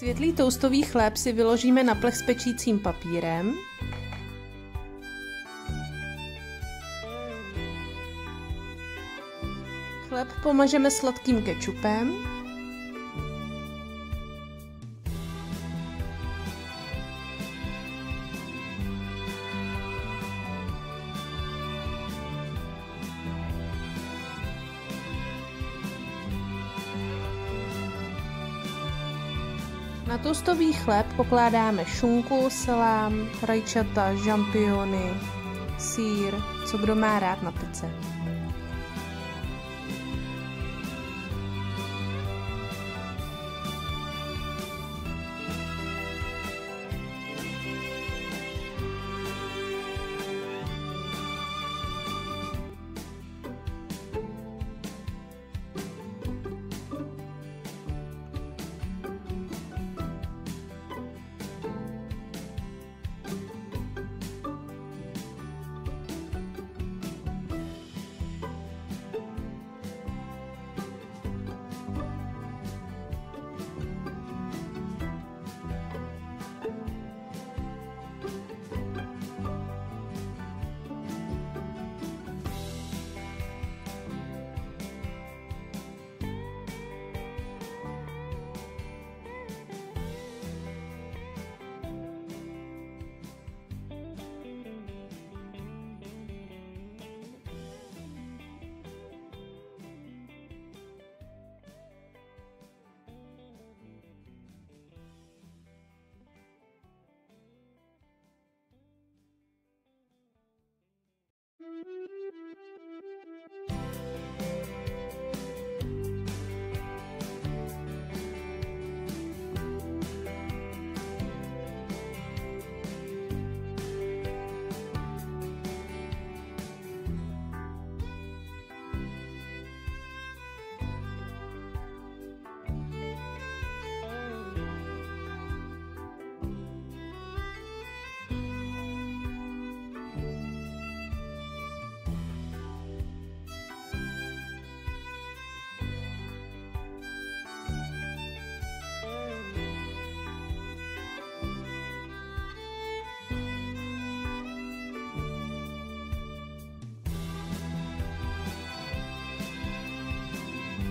Světlý toustový chléb si vyložíme na plech s pečícím papírem. Chléb pomažeme sladkým kečupem. Na toastový chléb pokládáme šunku, salám, rajčata, žampiony, sír, co kdo má rád na pice.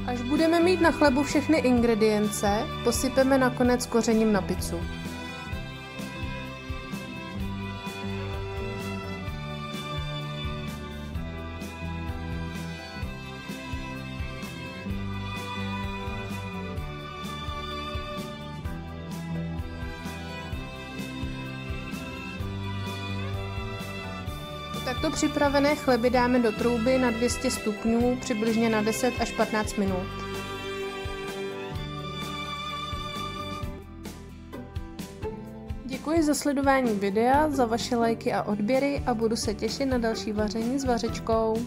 Až budeme mít na chlebu všechny ingredience, posypeme nakonec kořením na pizzu. Takto připravené chleby dáme do trouby na 200 stupňů přibližně na 10 až 15 minut. Děkuji za sledování videa, za vaše lajky a odběry a budu se těšit na další vaření s vařečkou.